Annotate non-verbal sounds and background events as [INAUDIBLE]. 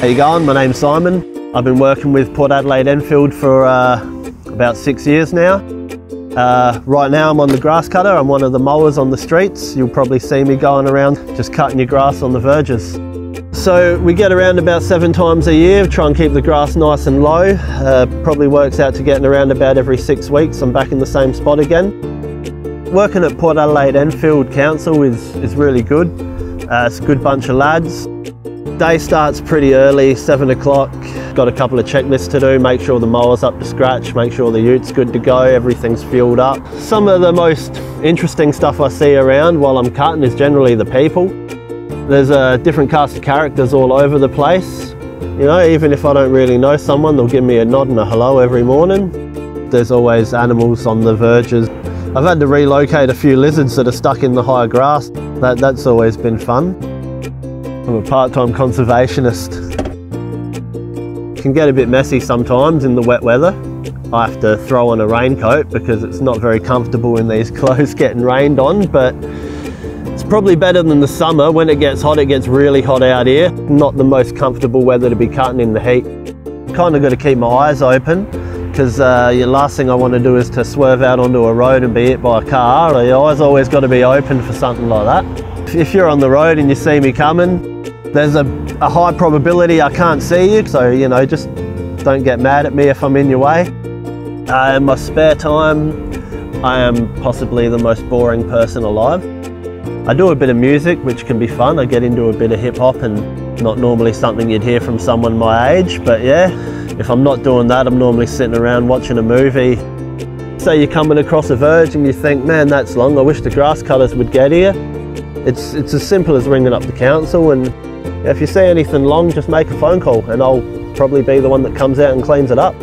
How you going? My name's Simon. I've been working with Port Adelaide Enfield for uh, about six years now. Uh, right now I'm on the grass cutter. I'm one of the mowers on the streets. You'll probably see me going around just cutting your grass on the verges. So we get around about seven times a year, try and keep the grass nice and low. Uh, probably works out to getting around about every six weeks. I'm back in the same spot again. Working at Port Adelaide Enfield Council is, is really good. Uh, it's a good bunch of lads. Day starts pretty early, seven o'clock. Got a couple of checklists to do, make sure the mower's up to scratch, make sure the ute's good to go, everything's fueled up. Some of the most interesting stuff I see around while I'm cutting is generally the people. There's a different cast of characters all over the place. You know, even if I don't really know someone, they'll give me a nod and a hello every morning. There's always animals on the verges. I've had to relocate a few lizards that are stuck in the high grass. That, that's always been fun. I'm a part-time conservationist. It can get a bit messy sometimes in the wet weather. I have to throw on a raincoat because it's not very comfortable in these [LAUGHS] clothes getting rained on, but it's probably better than the summer. When it gets hot, it gets really hot out here. Not the most comfortable weather to be cutting in the heat. Kind of got to keep my eyes open because uh, the last thing I want to do is to swerve out onto a road and be hit by a car. Your eyes always got to be open for something like that. If you're on the road and you see me coming, there's a, a high probability I can't see you, so you know, just don't get mad at me if I'm in your way. Uh, in my spare time, I am possibly the most boring person alive. I do a bit of music, which can be fun. I get into a bit of hip hop and not normally something you'd hear from someone my age, but yeah, if I'm not doing that, I'm normally sitting around watching a movie. Say you're coming across a verge and you think, man, that's long, I wish the grass cutters would get here. It's, it's as simple as ringing up the council and if you see anything long, just make a phone call and I'll probably be the one that comes out and cleans it up.